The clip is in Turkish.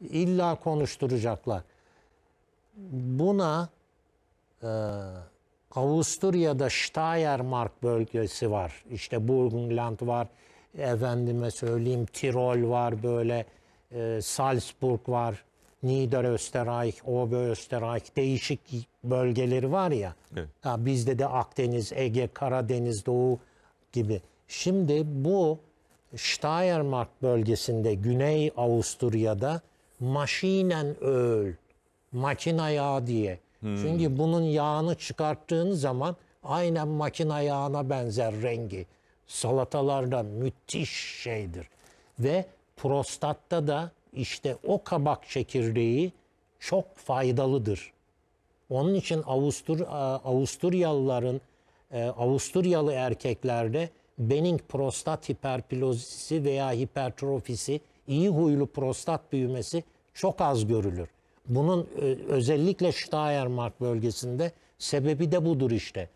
İlla konuşturacaklar. Buna e, Avusturya'da Steiermark bölgesi var. İşte Burgenland var. Efendime söyleyeyim Tirol var böyle. E, Salzburg var. Niederösterreich, Oberösterreich değişik bölgeleri var ya. Evet. Ha, bizde de Akdeniz, Ege, Karadeniz, Doğu gibi. Şimdi bu Steiermark bölgesinde Güney Avusturya'da maşinen öl, makina yağı diye. Çünkü bunun yağını çıkarttığın zaman aynen makina yağına benzer rengi. Salatalarda müthiş şeydir. Ve prostatta da işte o kabak çekirdeği çok faydalıdır. Onun için Avustur, Avusturyalıların, e, Avusturyalı erkeklerde benign prostat hiperplazisi veya hipertrofisi, iyi huylu prostat büyümesi çok az görülür. Bunun e, özellikle Steiermark bölgesinde sebebi de budur işte.